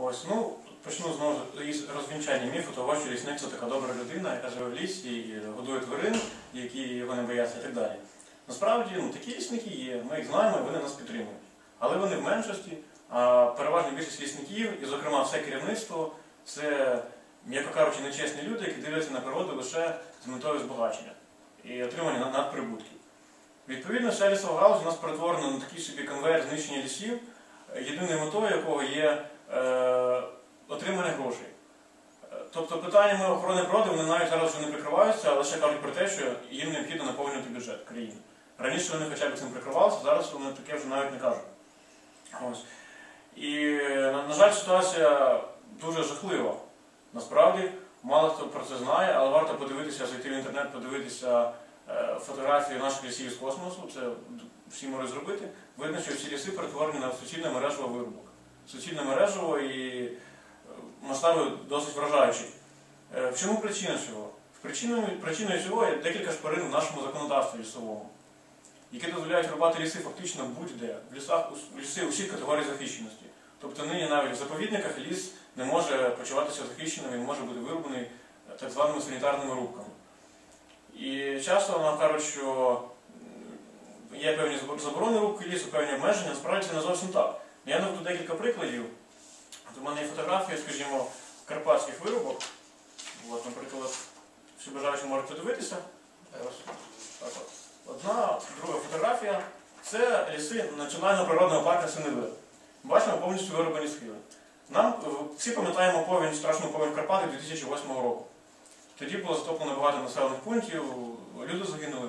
Ось, ну, почну знову із розвінчання міфу того, що лісник це така добра людина, яка живе в лісі і годує тварин, які його не бояться і так далі. Насправді, ну, такі лісники є, ми їх знаємо, і вони нас підтримують. Але вони в меншості, а переважна більшість лісників, і, зокрема, все керівництво, це, м'яко кажучи, нечесні люди, які дивляться на природу лише з метою збагачення і отримання над- надприбутків. Відповідно, вся лісова галузь у нас перетворена на такий собі конвейер знищення лісів, єдиною метою якого є е, отримання грошей. Е, Тобто питаннями охорони природи вони навіть зараз вже не прикриваються, а лише кажуть про те, що їм необхідно наповнювати бюджет країни. Раніше вони хоча б цим прикривалися, зараз вони таке вже навіть не кажуть. Ось. І, на, на жаль, ситуація дуже жахлива. Насправді, мало хто про це знає, але варто подивитися, зайти в інтернет, подивитися е, фотографії наших лісів з космосу. Це всі можуть зробити. Видно, що всі ліси перетворені на суцільне мережево вирубок. Суцільне мережево і е, масштаби досить вражаючі. Е, В чому причина цього? Причиною, причиною цього є декілька шпарин в нашому законодавстві лісовому, які дозволяють рубати ліси фактично будь-де, в лісах ліси усіх категорій захищеності. Тобто нині навіть в заповідниках ліс не може почуватися захищеним, він може бути вирубаний е, так званими санітарними рубками. І часто нам кажуть, що є певні заборони рубки лісу, певні обмеження, насправді це не зовсім так. Я наведу декілька прикладів. От у мене є фотографії, скажімо, карпатських вирубок. От, наприклад, всі бажаючі можуть подивитися. Так от. Одна, друга фотографія це ліси Національного природного парку Синевир. Бачимо повністю вирубані схили. Нам е, всі пам'ятаємо повінь, страшну повінь Карпати 2008 року. Тоді було затоплено багато населених пунктів, люди загинули.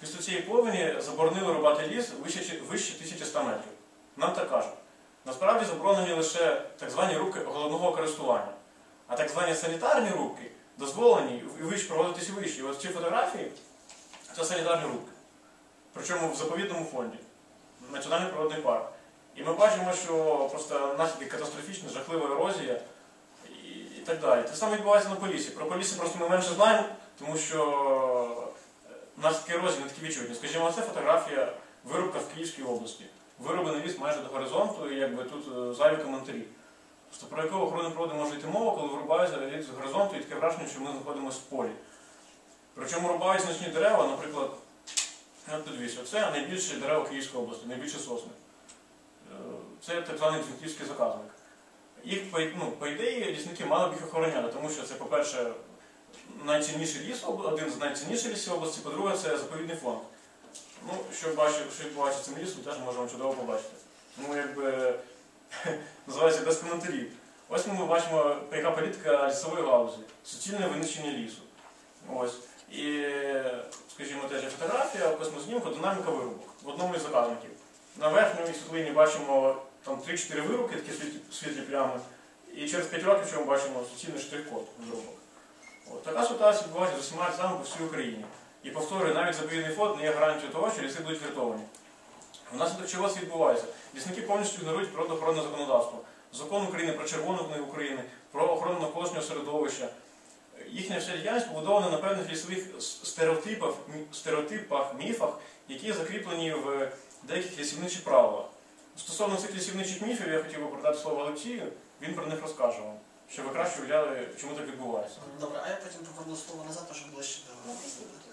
Після цієї повені заборонили рубати ліс вище, вище 1100 метрів. Нам так кажуть. Насправді заборонені лише так звані рубки головного користування. А так звані санітарні рубки дозволені і вище проводитися вище. І ось ці фотографії це санітарні рубки. Причому в заповідному фонді. Національний природний парк. І ми бачимо, що просто наслідки катастрофічна, жахлива ерозія і, і так далі. Те саме відбувається на Полісі. Про Полісі просто ми менше знаємо, тому що е, наслідки ерозії не такі відчутні. Скажімо, це фотографія вирубка в Київській області. Вироблений ліс майже до горизонту, і якби тут е, зайві коментарі. Просто про яку охорону природи може йти мова, коли вирубається ліс з горизонту, і таке враження, що ми знаходимося в полі. Причому рубають значні дерева, наприклад, от подивіться, це найбільші дерева Київської області, найбільші сосни. Е, Це так званий Дзінківський заказник. Їх, ну, по ідеї, лісники мали б їх охороняти, тому що це, по-перше, найцінніший ліс, один з найцінніших лісів області, по-друге, це заповідний фонд. Ну, що бачив, що цим лісом, теж можемо чудово побачити. Ну, якби називається без коментарів. Ось ми бачимо, яка політика лісової галузі, суцільне винищення лісу. Ось. І, скажімо, теж фотографія, космознімка, динаміка вирубок в одному із заказників. На верхньому світлині бачимо там 3-4 вирубки, такі світлі, світлі плями. І через 5 років що ми бачимо суцільний штрих-код вирубок. Така ситуація відбувається з усіма лісами по всій Україні. І повторюю, навіть заповідний фонд не є гарантією того, що ліси будуть врятовані. Внаслідок чого це відбувається? Лісники повністю ігнорують природоохоронне законодавство. Закон України про Червону книгу України, про охорону навколишнього середовища. Їхня вся діяльність побудована на певних лісових стереотипах, стереотипах, міфах, які закріплені в деяких лісівничих правилах. Стосовно цих лісівничих міфів, я хотів би передати слово Олексію, він про них розкаже вам, щоб ви краще уявляли, чому так відбувається. Добре, а я потім поверну слово назад, щоб ближче до